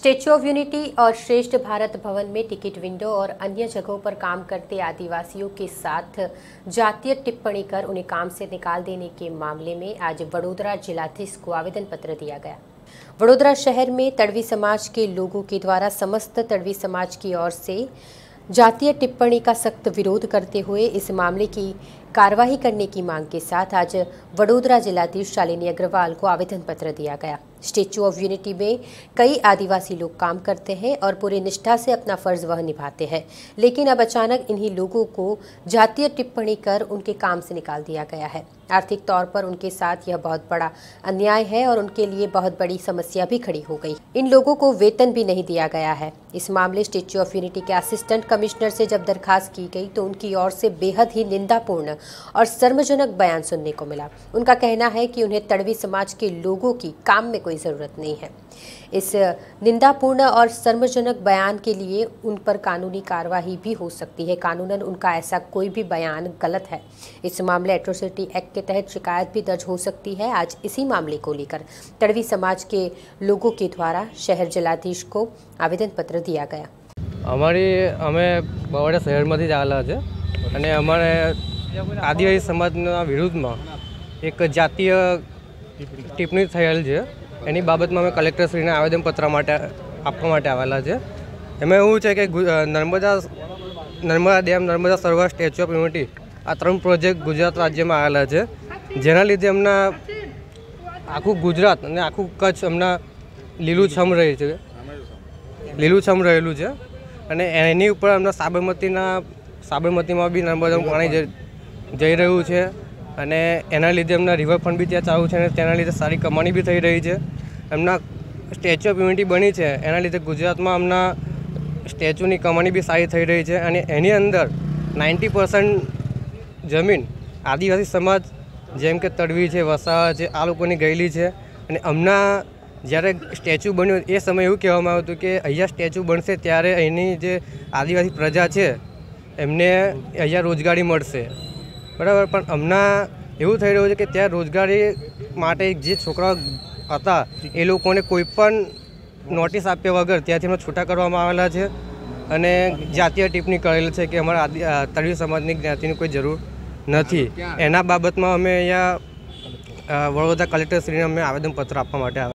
Statue of unity और श्रेष्ठ भारत भवन में टिकट विंडो और अन्य जगहों पर काम करते आदिवासियों के साथ जातीय टिप्पणी कर उन्हें काम से निकाल देने के मामले में आज वडोदरा जिलाधीश को आवेदन पत्र दिया गया। वडोदरा शहर में तड़वी समाज के लोगों के द्वारा समस्त तड़वी समाज की ओर से जातीय टिप्पणी का सख्त विरोध करते हुए इस मामले की कार्यवाही करने की मांग के साथ आज वडोदरा जिलाधीश शालिनी अग्रवाल को आवेदन पत्र दिया गया। स्टेच्यू ऑफ़ यूनिटी में कई आदिवासी लोग काम करते हैं और पूरी निष्ठा से अपना फ़र्ज़ वह निभाते हैं। लेकिन अब अचानक इन्हीं लोगों को जातीय टिप्पणी कर उनके काम से निकाल दिया गया है। आर्थिक तौर पर उनके साथ यह बहुत बड़ा अन्याय है और उनके लिए बहुत बड़ी समस्या भी खड़ी हो गई। इन लोगों को वेतन भी नहीं दिया गया है। इस मामले स्टेच्यू ऑफ़ यूनिटी के असिस्टेंट कमिश्नर से जब दरखास्त की गई तो उनकी ओर से बेहद ही निंदापूर्ण और शर्मजनक बयान सुनने को मिला। उनका कहना है कि उन्हें तड़वी समाज के लोगों की काम में कोई ज़रूरत नहीं है इस निंदापूर्ण और शर्मजनक बयान के लिए उन पर कानूनी कार्रवाई भी हो सकती है कानूनन उनका ऐसा कोई भी बयान गलत है इस मामले एट्रोसिटी एक्ट के तहत शिकायत भी दर्ज हो सकती है आज इसी मामले को लेकर तड़वी समाज के लोगों के द्वारा शहर जिलाधीश को आवेदन पत्र दिया गया અમારી અમે બવાડા શહેરમાંથી જ આવેલા છે અને અમારે આદિવાસી સમાજના વિરુદ્ધમાં એક જાતીય ટિપ્પણી થયેલ છે એની બાબતમાં અમે કલેક્ટરશ્રીને આવેદનપત્ર માટે આપવા માટે આવેલા છે એમાં એવું છે કે ગુ- અ, Narmada Narmada dam Narmada Sarovar Statue of Unity આ ત્રણ પ્રોજેક્ટ ગુજરાત રાજ્યમાં આવેલા છે જેના લીધે એમના આખું ગુજરાત અને આખું કચ્છ હમણાં લીલુંછમ રહે છે લીલુંછમ રહેલું છે અને એની ઉપર હમણાં સાબરમતીના સાબરમતીમાં બી નર્મદાનું પાણી જઈ જઈ રહ્યું છે અને એના લીધે એમના રિવરફ્રન્ટ બી ત્યાં ચાલુ છે અને તેના લીધે સારી કમાણી બી થઈ રહી છે એમના સ્ટેચ્યુ ઓફ યુનિટી બની છે એના લીધે ગુજરાતમાં હમણાં સ્ટેચ્યુની કમાણી બી સારી થઈ રહી છે અને એની અંદર નાઇન્ટી પર્સન્ટ જમીન આદિવાસી સમાજ જેમ કે તડવી છે વસાવા છે આ લોકોની ગયેલી છે અને હમણાં જ્યારે સ્ટેચ્યુ બન્યું એ સમયે એવું કહેવામાં આવ્યું હતું કે અહીંયા સ્ટેચ્યુ બનશે ત્યારે અહીંની જે આદિવાસી પ્રજા છે એમને અહીંયા રોજગારી મળશે બરાબર પણ હમણાં એવું થઈ રહ્યું છે કે ત્યાં રોજગારી માટે જે છોકરાઓ હતા એ લોકોને કોઈ પણ નોટિસ આપ્યા વગર ત્યાંથી એમને છૂટા કરવામાં આવેલા છે અને જાતીય ટિપ્પણી કરેલ છે કે અમારા આદિ અ, સમાજની જ્ઞાતિની કોઈ જરૂર નથી. એના બાબતમાં અમે અહીંયા વડોદરા કલેક્ટરશ્રીને અમે આવેદનપત્ર આપવા માટે આવ્યા.